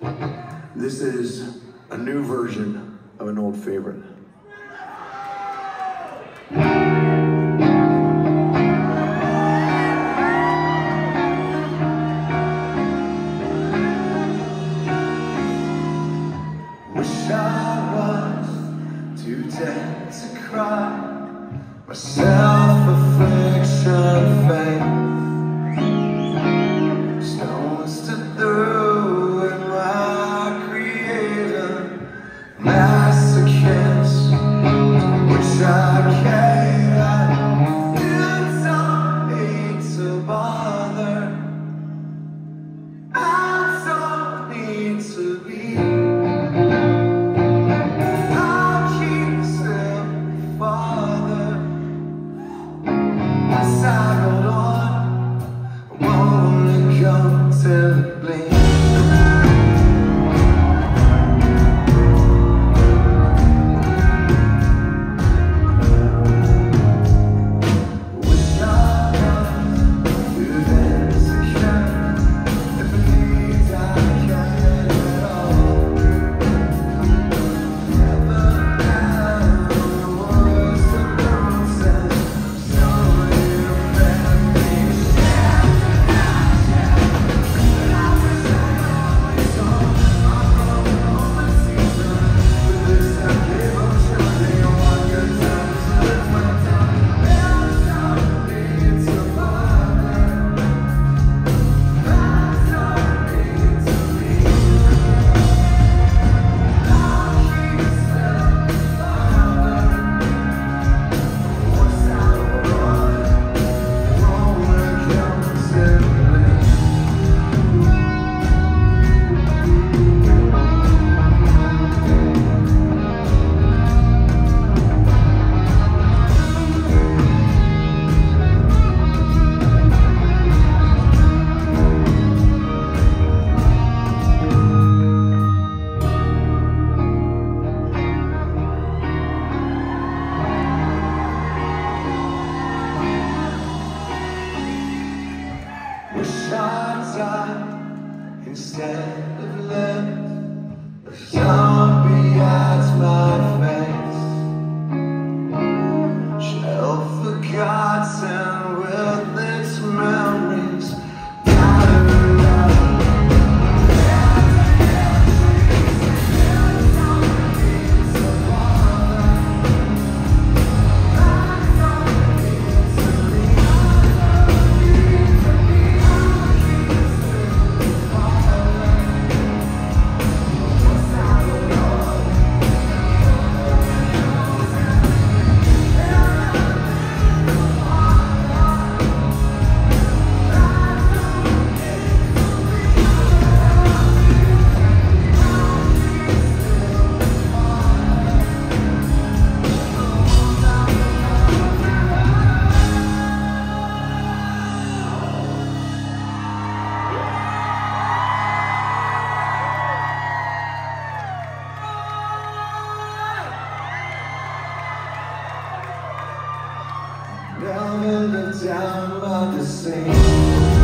This is a new version of an old favorite. Wish I was too dead to cry myself extent of land of Down in the town about the same